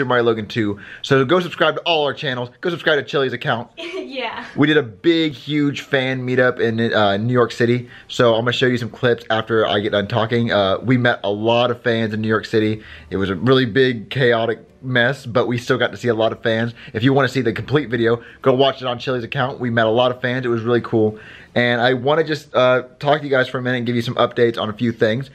Super Mario Logan 2. So go subscribe to all our channels. Go subscribe to Chili's account. yeah. We did a big, huge fan meetup in uh, New York City. So I'm gonna show you some clips after I get done talking. Uh, we met a lot of fans in New York City. It was a really big, chaotic mess, but we still got to see a lot of fans. If you wanna see the complete video, go watch it on Chili's account. We met a lot of fans. It was really cool. And I wanna just uh, talk to you guys for a minute and give you some updates on a few things.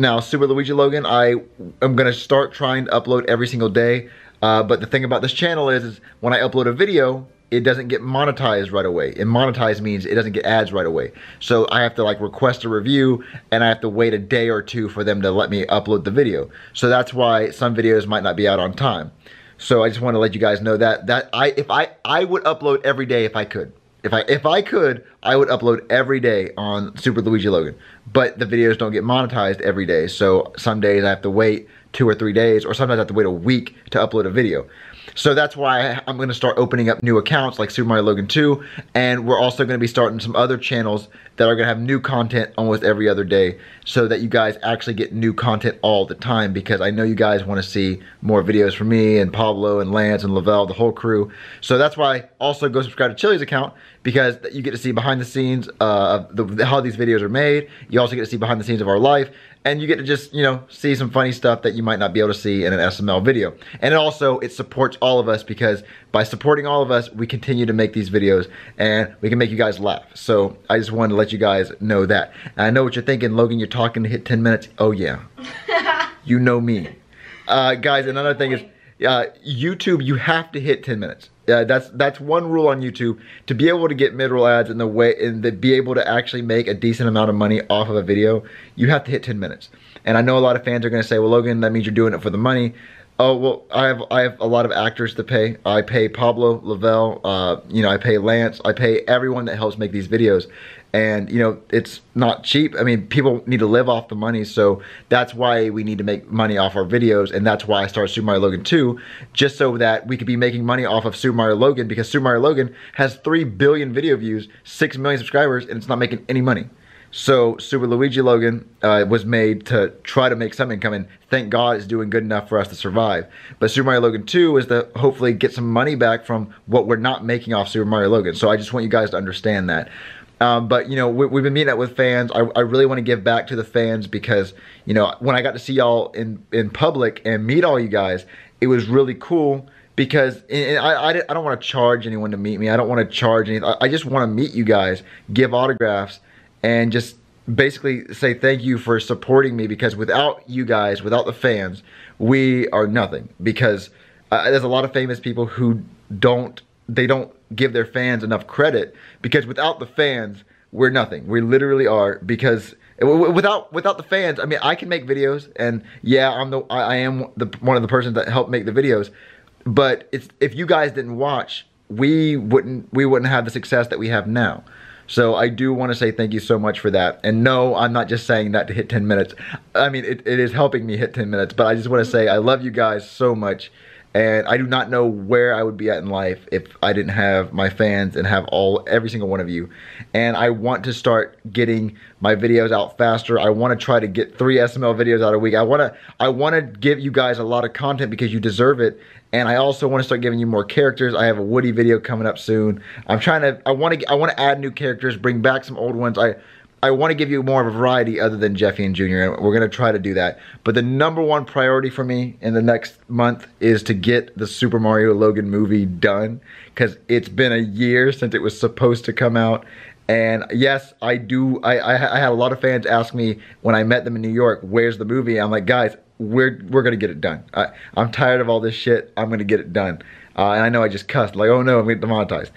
Now, Super Luigi Logan, I am gonna start trying to upload every single day. Uh, but the thing about this channel is, is when I upload a video, it doesn't get monetized right away. And monetized means it doesn't get ads right away. So I have to like request a review and I have to wait a day or two for them to let me upload the video. So that's why some videos might not be out on time. So I just want to let you guys know that that I if I I would upload every day if I could. If I if I could, I would upload every day on Super Luigi Logan. But the videos don't get monetized every day. So some days I have to wait two or three days or sometimes I have to wait a week to upload a video. So that's why I'm going to start opening up new accounts like Super Mario Logan 2 and we're also going to be starting some other channels that are going to have new content almost every other day so that you guys actually get new content all the time because I know you guys want to see more videos from me and Pablo and Lance and Lavelle, the whole crew. So that's why also go subscribe to Chili's account because you get to see behind the scenes uh, of the, how these videos are made. You also get to see behind the scenes of our life and you get to just, you know, see some funny stuff that you might not be able to see in an SML video. And it also, it supports all of us because by supporting all of us, we continue to make these videos and we can make you guys laugh. So I just wanted to let you guys know that. And I know what you're thinking, Logan, you're talking to hit 10 minutes. Oh yeah, you know me. Uh, guys, another thing is, uh, YouTube, you have to hit 10 minutes. Uh, that's that's one rule on YouTube to be able to get mid-roll ads in the way and to be able to actually make a decent amount of money off of a video, you have to hit 10 minutes. And I know a lot of fans are going to say, "Well, Logan, that means you're doing it for the money." Oh well, I have I have a lot of actors to pay. I pay Pablo, Lavelle, uh, you know, I pay Lance, I pay everyone that helps make these videos, and you know it's not cheap i mean people need to live off the money so that's why we need to make money off our videos and that's why i started super mario logan 2 just so that we could be making money off of super mario logan because super mario logan has 3 billion video views 6 million subscribers and it's not making any money so Super Luigi Logan uh, was made to try to make some income and thank God it's doing good enough for us to survive. But Super Mario Logan 2 is to hopefully get some money back from what we're not making off Super Mario Logan. So I just want you guys to understand that. Um, but you know, we, have been meeting up with fans. I, I really want to give back to the fans because you know when I got to see y'all in in public and meet all you guys, it was really cool because I, I, I don't want to charge anyone to meet me. I don't want to charge anything. I just want to meet you guys, give autographs, and just basically say thank you for supporting me because without you guys, without the fans, we are nothing. Because uh, there's a lot of famous people who don't they don't give their fans enough credit because without the fans, we're nothing. We literally are because eh, without without the fans, I mean, I can make videos and yeah, I'm the I, I am the one of the persons that helped make the videos, but it's if you guys didn't watch, we wouldn't we wouldn't have the success that we have now. So I do want to say thank you so much for that. And no, I'm not just saying that to hit 10 minutes. I mean, it, it is helping me hit 10 minutes, but I just want to say I love you guys so much and I do not know where I would be at in life if I didn't have my fans and have all every single one of you. And I want to start getting my videos out faster. I want to try to get three SML videos out a week. I want to I want to give you guys a lot of content because you deserve it. And I also want to start giving you more characters. I have a Woody video coming up soon. I'm trying to I want to I want to add new characters, bring back some old ones. I I want to give you more of a variety other than Jeffy and Junior. And we're going to try to do that. But the number one priority for me in the next month is to get the Super Mario Logan movie done. Because it's been a year since it was supposed to come out. And yes, I do. I, I, I had a lot of fans ask me when I met them in New York, where's the movie? I'm like, guys, we're, we're going to get it done. I, I'm tired of all this shit. I'm going to get it done. Uh, and I know I just cussed. Like, oh no, I'm getting demonetized.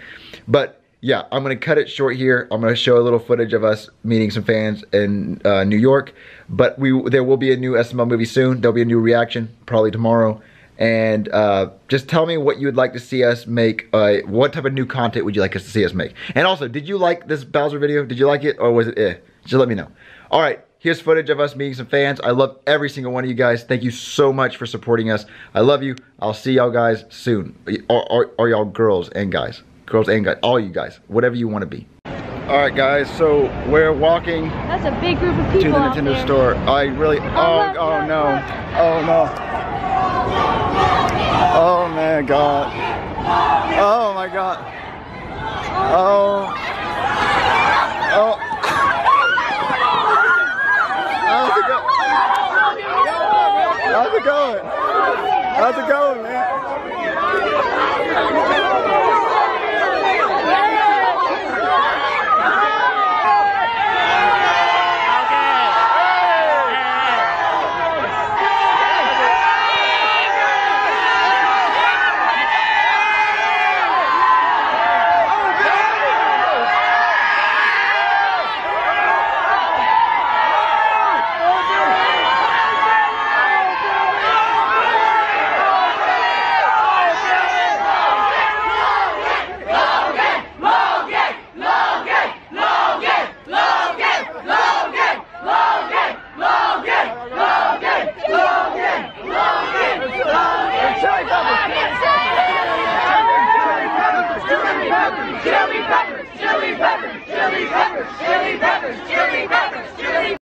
But yeah, I'm to cut it short here. I'm to show a little footage of us meeting some fans in uh, New York. But we there will be a new SML movie soon. There'll be a new reaction, probably tomorrow. And uh, just tell me what you would like to see us make. Uh, what type of new content would you like us to see us make? And also, did you like this Bowser video? Did you like it or was it eh? Just let me know. All right, here's footage of us meeting some fans. I love every single one of you guys. Thank you so much for supporting us. I love you. I'll see y'all guys soon. Or, or, or y'all girls and guys girls and guys, all you guys, whatever you want to be. All right, guys. So we're walking. That's a big group of people. To the Nintendo there. store. I really. Oh, oh, oh no. Oh no. Oh man, God. Oh my God. Oh. Oh. How's it going? How's it going? How's it going, man?